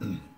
mm